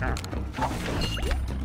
Huh.